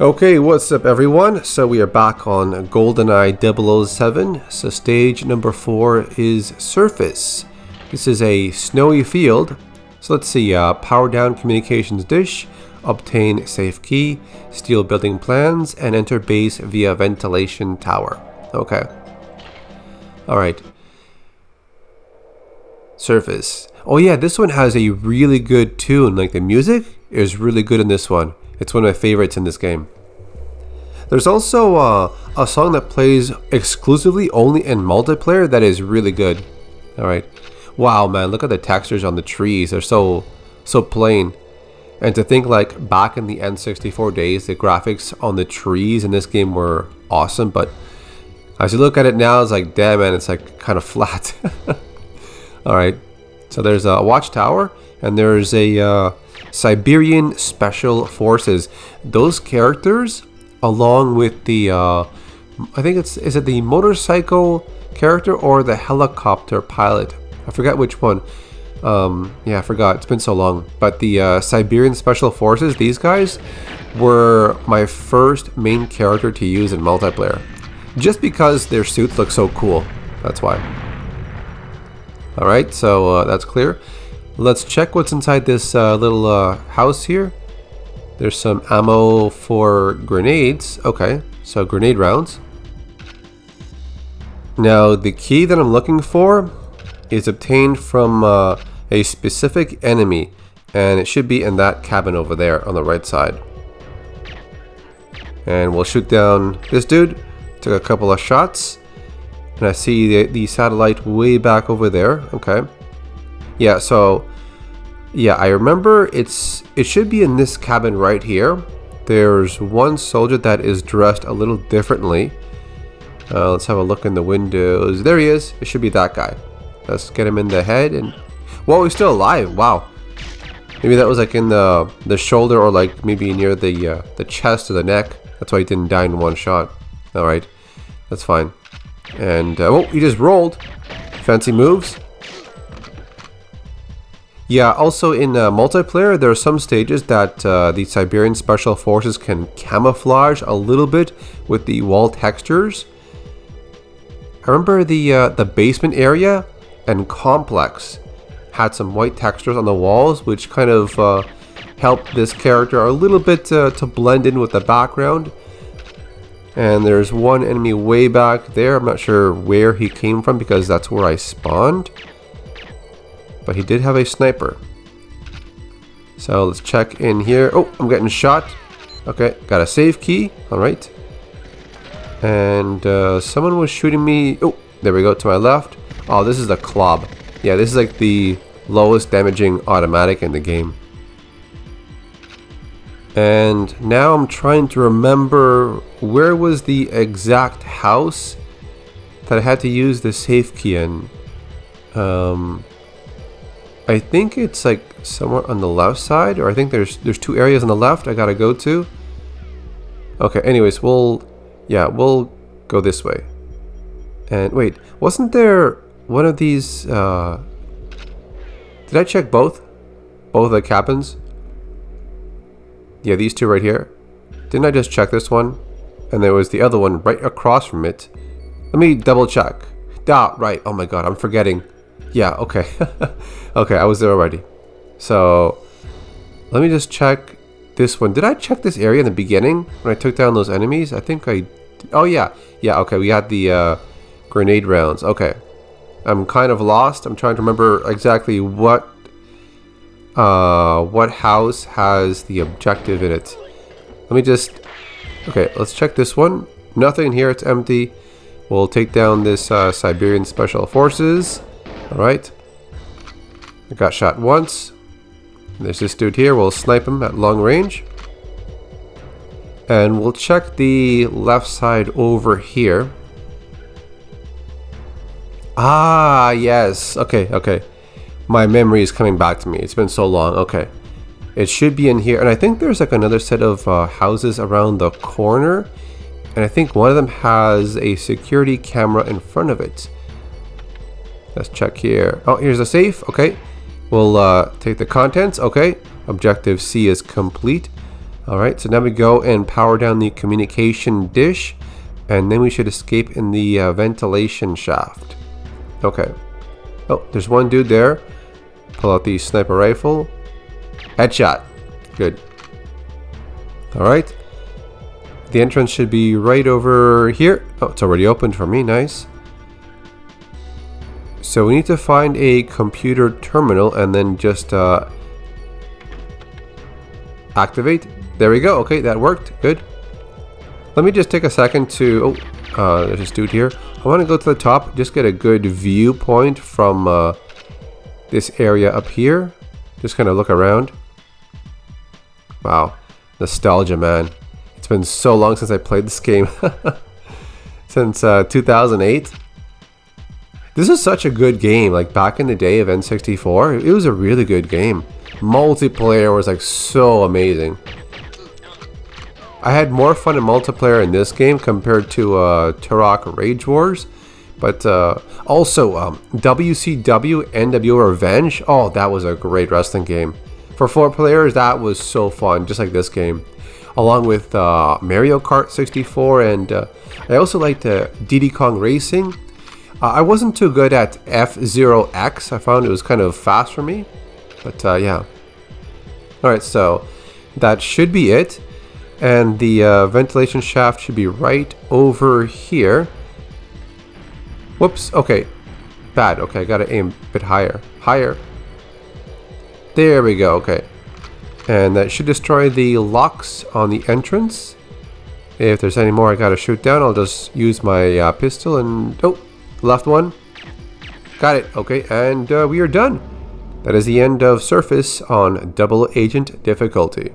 Okay, what's up everyone? So we are back on GoldenEye 007. So stage number 4 is Surface. This is a snowy field. So let's see, uh, power down communications dish, obtain safe key, steal building plans, and enter base via ventilation tower. Okay. Alright. Surface. Oh yeah, this one has a really good tune. Like the music is really good in this one. It's one of my favorites in this game. There's also uh, a song that plays exclusively only in multiplayer that is really good. Alright. Wow, man, look at the textures on the trees. They're so, so plain. And to think like back in the N64 days, the graphics on the trees in this game were awesome. But as you look at it now, it's like, damn, man, it's like kind of flat. Alright. So there's a watchtower and there's a uh, Siberian Special Forces. Those characters, along with the, uh, I think it's, is it the motorcycle character or the helicopter pilot? I forgot which one. Um, yeah, I forgot. It's been so long. But the uh, Siberian Special Forces, these guys, were my first main character to use in multiplayer. Just because their suits look so cool. That's why. Alright, so uh, that's clear. Let's check what's inside this uh, little uh, house here. There's some ammo for grenades. Okay, so grenade rounds. Now, the key that I'm looking for is obtained from uh, a specific enemy, and it should be in that cabin over there on the right side. And we'll shoot down this dude. Took a couple of shots. And I see the, the satellite way back over there. Okay. Yeah, so yeah, I remember it's it should be in this cabin right here. There's one soldier that is dressed a little differently. Uh, let's have a look in the windows. There he is. It should be that guy. Let's get him in the head and whoa, he's still alive. Wow. Maybe that was like in the the shoulder or like maybe near the uh, the chest or the neck. That's why he didn't die in one shot. All right, that's fine. And, uh, oh, he just rolled. Fancy moves. Yeah, also in uh, multiplayer, there are some stages that uh, the Siberian Special Forces can camouflage a little bit with the wall textures. I remember the uh, the basement area and complex had some white textures on the walls, which kind of uh, helped this character a little bit uh, to blend in with the background. And there's one enemy way back there. I'm not sure where he came from because that's where I spawned. But he did have a sniper. So let's check in here. Oh, I'm getting shot. Okay, got a safe key. Alright. And uh, someone was shooting me. Oh, there we go, to my left. Oh, this is the Klobb. Yeah, this is like the lowest damaging automatic in the game. And now I'm trying to remember where was the exact house that I had to use the safe key in. Um, I think it's like somewhere on the left side, or I think there's there's two areas on the left I gotta go to. Okay, anyways, we'll yeah we'll go this way. And wait, wasn't there one of these? Uh, did I check both? Both the cabins? Yeah, these two right here. Didn't I just check this one? And there was the other one right across from it. Let me double check. Ah, right. Oh my god, I'm forgetting. Yeah, okay. okay, I was there already. So, let me just check this one. Did I check this area in the beginning when I took down those enemies? I think I... Oh, yeah. Yeah, okay, we had the uh, grenade rounds. Okay. I'm kind of lost. I'm trying to remember exactly what uh, what house has the objective in it. Let me just... Okay, let's check this one. Nothing here, it's empty. We'll take down this uh, Siberian Special Forces. Alright. I got shot once. There's this dude here. We'll snipe him at long range. And we'll check the left side over here. Ah, yes. Okay, okay my memory is coming back to me. It's been so long. Okay. It should be in here. And I think there's like another set of uh, houses around the corner. And I think one of them has a security camera in front of it. Let's check here. Oh, here's a safe. Okay. We'll uh, take the contents. Okay. Objective C is complete. Alright, so now we go and power down the communication dish. And then we should escape in the uh, ventilation shaft. Okay. Oh, there's one dude there. Pull out the sniper rifle. Headshot. Good. Alright. The entrance should be right over here. Oh, it's already opened for me. Nice. So we need to find a computer terminal and then just uh, activate. There we go. Okay, that worked. Good. Let me just take a second to... Oh, uh, there's this dude here. I want to go to the top, just get a good viewpoint from uh, this area up here. Just kind of look around. Wow. Nostalgia, man. It's been so long since I played this game. since uh, 2008. This is such a good game. Like back in the day of N64, it was a really good game. Multiplayer was like so amazing. I had more fun in multiplayer in this game compared to uh, Turok Rage Wars. But uh, also, um, WCW NWO Revenge. Oh, that was a great wrestling game. For four players, that was so fun, just like this game. Along with uh, Mario Kart 64, and uh, I also liked uh, Diddy Kong Racing. Uh, I wasn't too good at F-Zero X. I found it was kind of fast for me. But uh, yeah. Alright, so that should be it and the ventilation shaft should be right over here. Whoops, okay. Bad, okay, I gotta aim a bit higher. Higher. There we go, okay. And that should destroy the locks on the entrance. If there's any more I gotta shoot down, I'll just use my uh, pistol and... Oh, left one. Got it, okay, and uh, we are done. That is the end of Surface on Double Agent difficulty.